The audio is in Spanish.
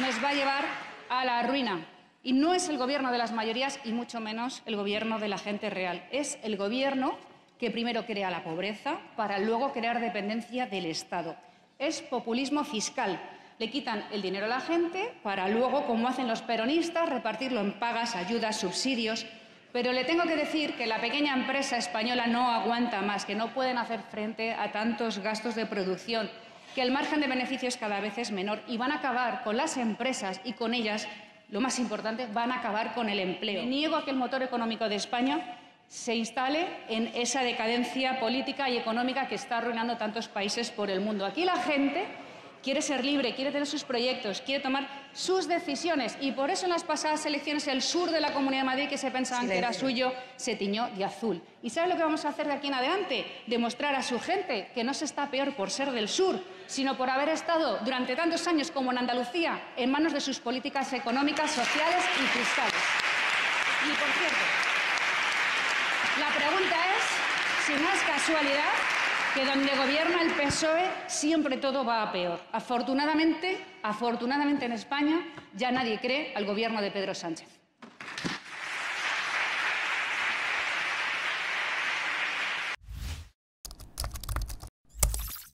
Nos va a llevar a la ruina. Y no es el gobierno de las mayorías y mucho menos el gobierno de la gente real. Es el gobierno que primero crea la pobreza para luego crear dependencia del Estado. Es populismo fiscal. Le quitan el dinero a la gente para luego, como hacen los peronistas, repartirlo en pagas, ayudas, subsidios. Pero le tengo que decir que la pequeña empresa española no aguanta más, que no pueden hacer frente a tantos gastos de producción, que el margen de beneficios cada vez es menor y van a acabar con las empresas y con ellas lo más importante, van a acabar con el empleo. niego a que el motor económico de España se instale en esa decadencia política y económica que está arruinando tantos países por el mundo. Aquí la gente quiere ser libre, quiere tener sus proyectos, quiere tomar sus decisiones y por eso en las pasadas elecciones el sur de la Comunidad de Madrid, que se pensaban que era suyo, se tiñó de azul. ¿Y sabe lo que vamos a hacer de aquí en adelante? Demostrar a su gente que no se está peor por ser del sur, sino por haber estado durante tantos años como en Andalucía en manos de sus políticas económicas, sociales y fiscales. Y por cierto, la pregunta es si no es casualidad que donde gobierna el PSOE siempre todo va a peor. Afortunadamente, afortunadamente en España ya nadie cree al gobierno de Pedro Sánchez.